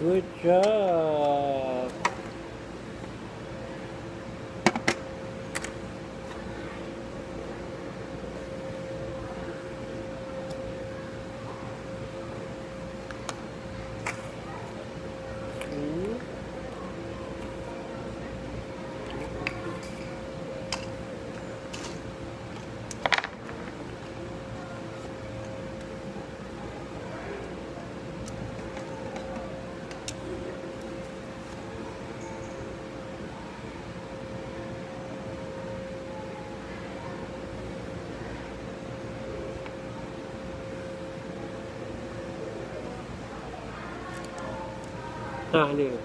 Good job. Ah, ni.